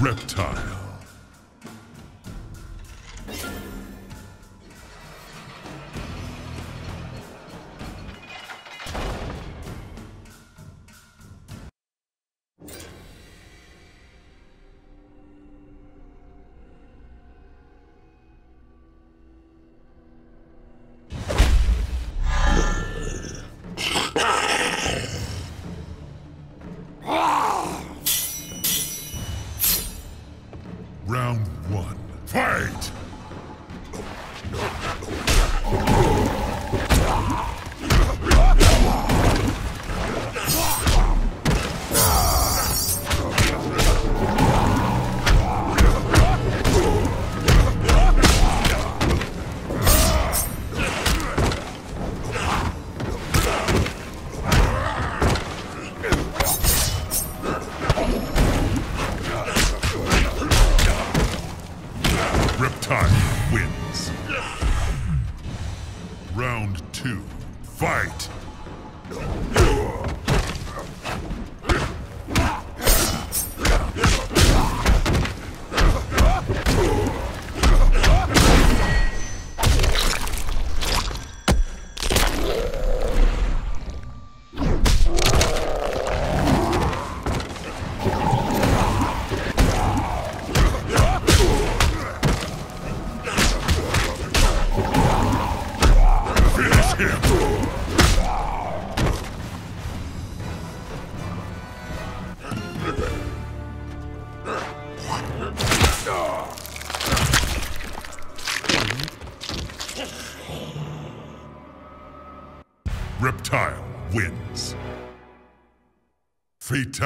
Reptile.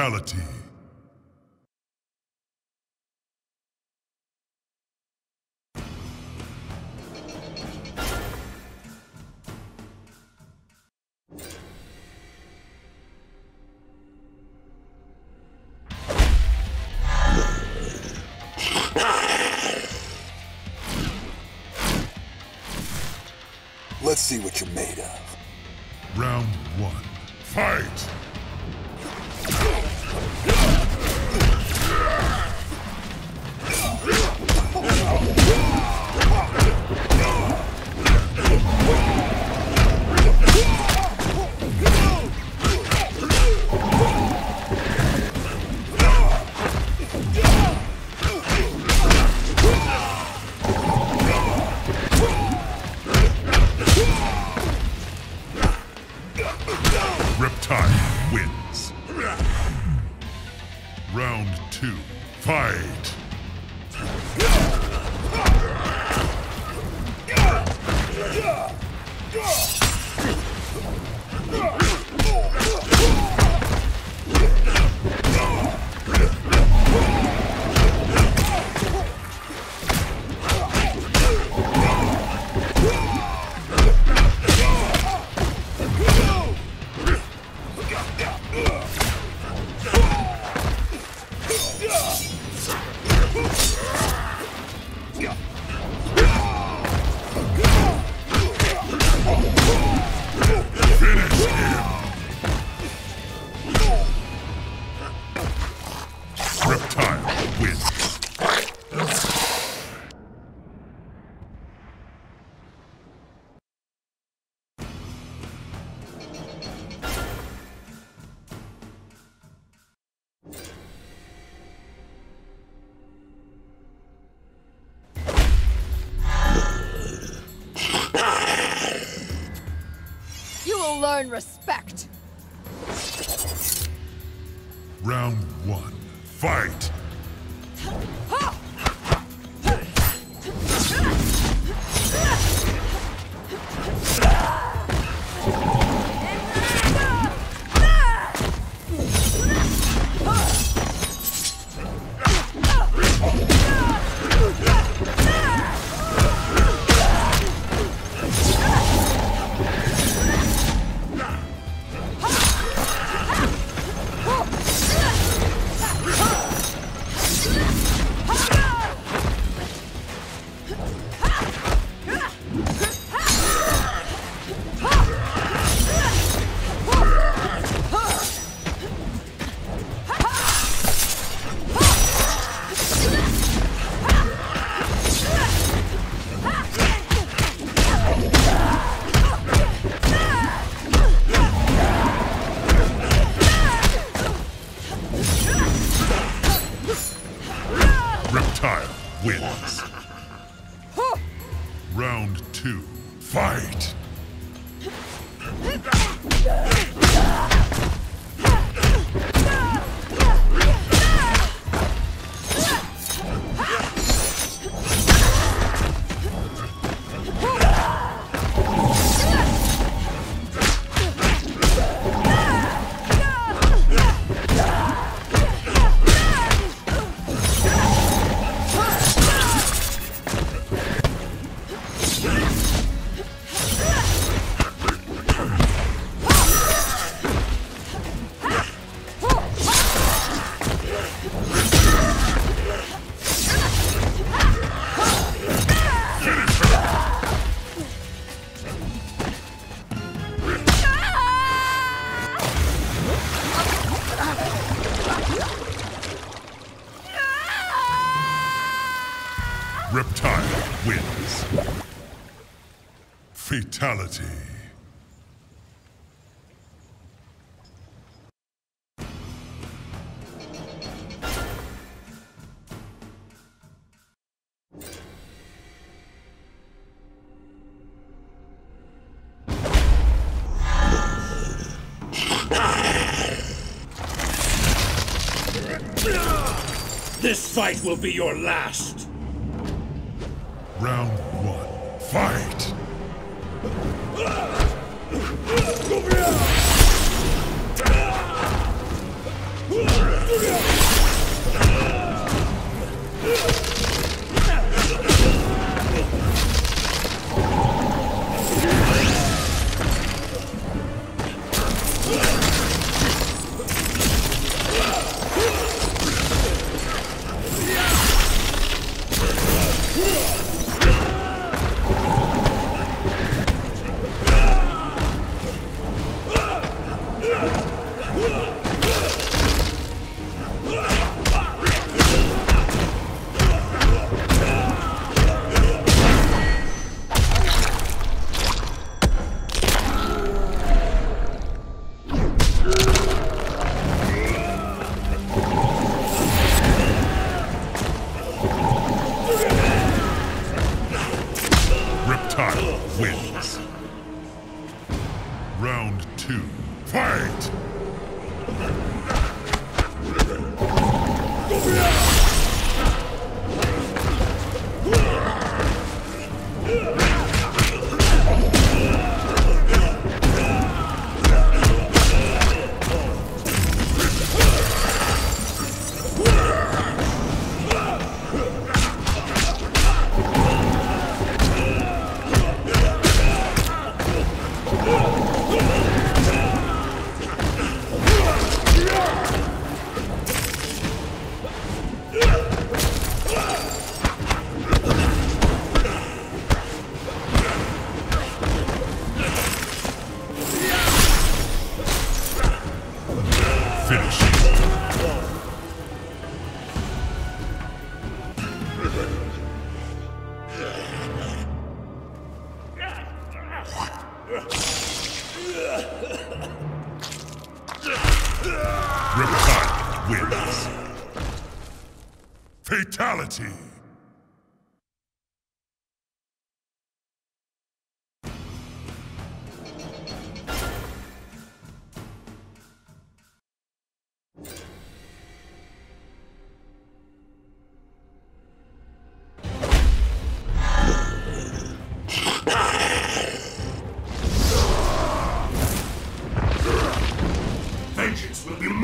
Fatality. Let's see what you're made of. Round one. Fight! Learn respect. Round one. Fight! Fight! Fatality. This fight will be your last. Round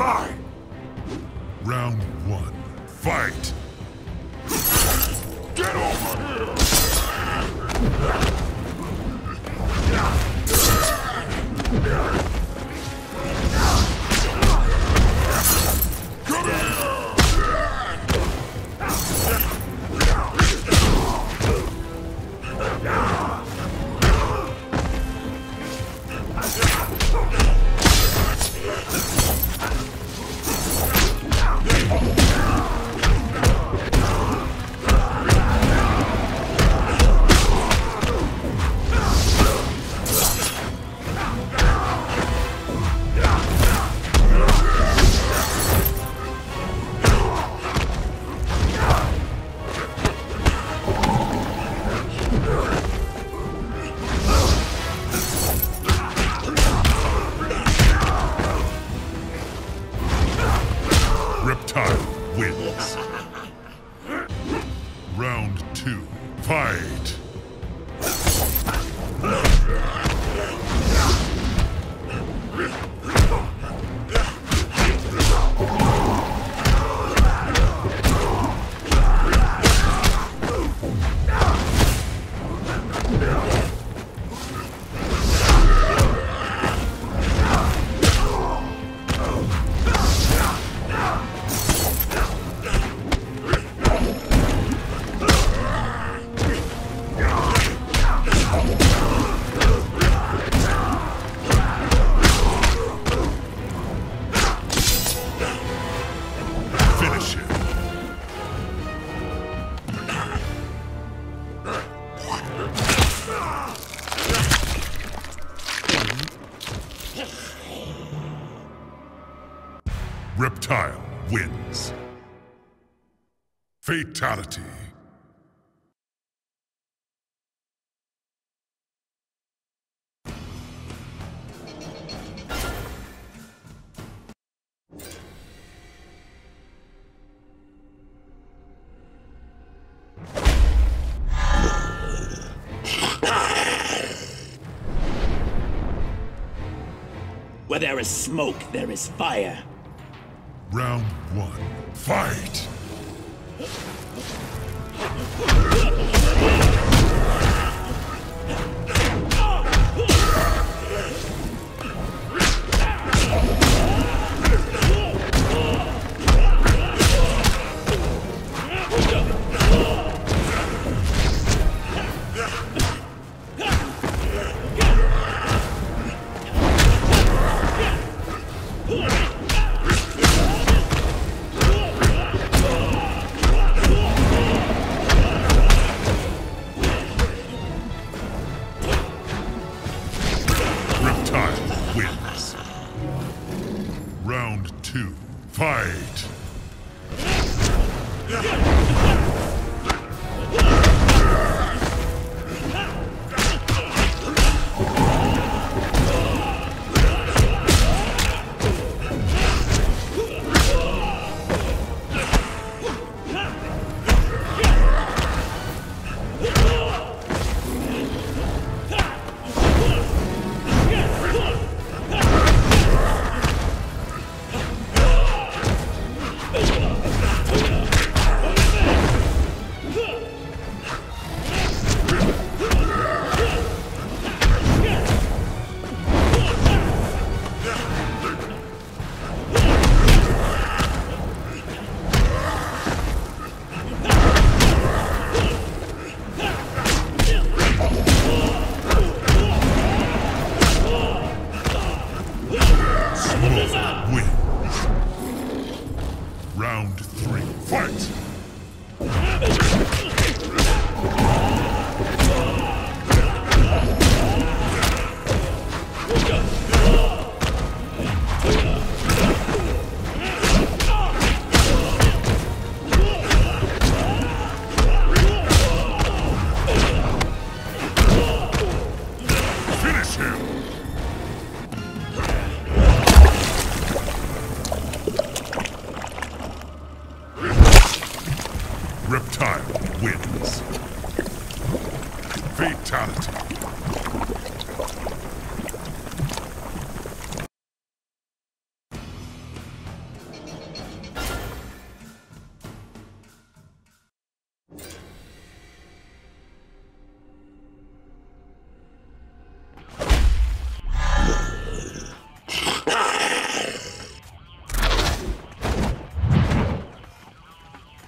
mine. Round one, fight! Fatality. Where there is smoke, there is fire. Round one, fight! あっ!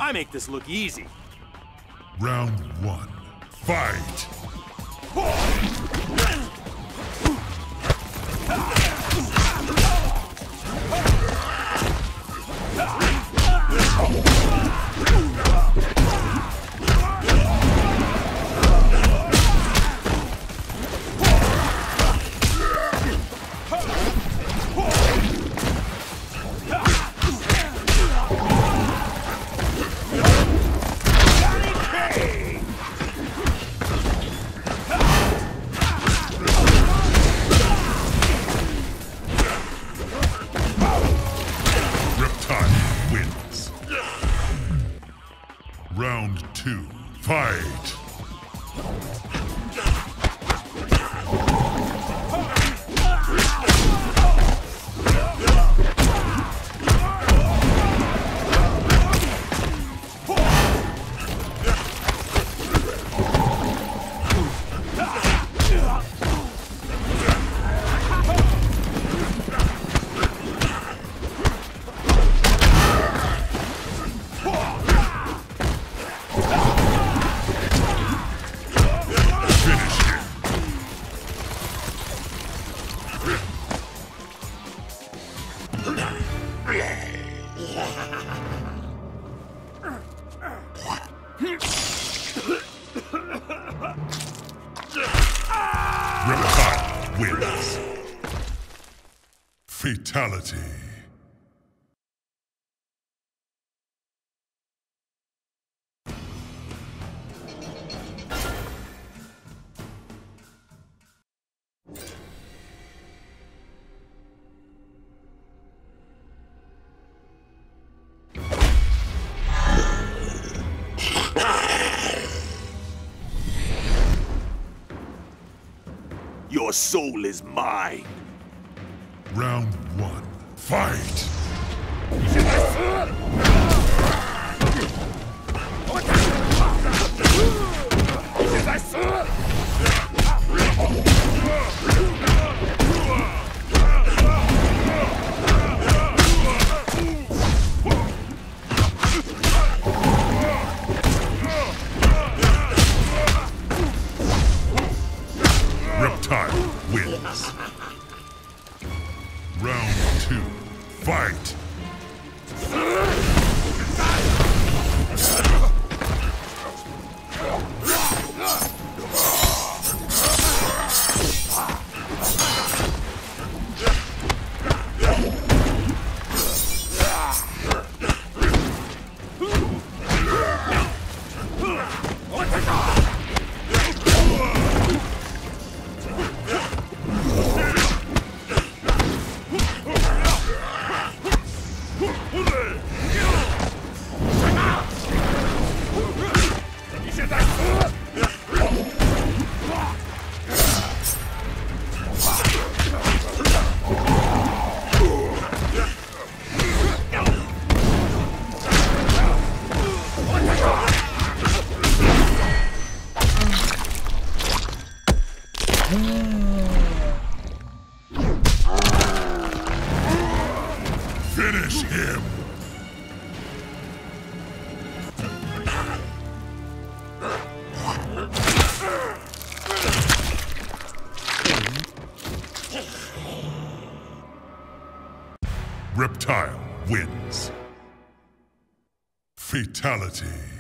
I make this look easy. Round one, fight! Fatality. Your soul is mine. Round one. Fight! Reptile wins. Fight! Him! Reptile wins. Fatality.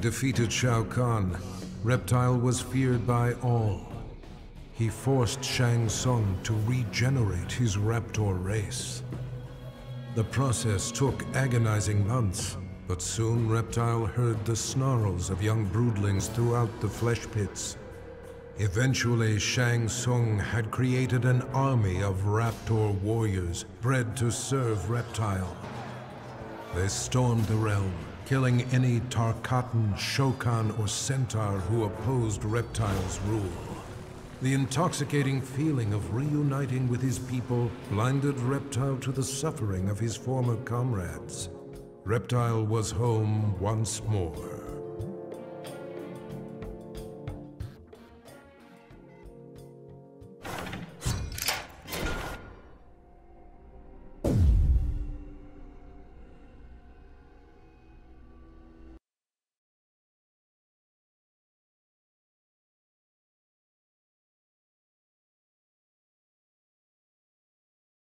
Defeated Shao Kahn, Reptile was feared by all. He forced Shang Tsung to regenerate his Raptor race. The process took agonizing months, but soon Reptile heard the snarls of young broodlings throughout the flesh pits. Eventually, Shang Tsung had created an army of Raptor warriors bred to serve Reptile. They stormed the realm, killing any Tarkatan, Shokan, or Centaur who opposed Reptile's rule. The intoxicating feeling of reuniting with his people blinded Reptile to the suffering of his former comrades. Reptile was home once more.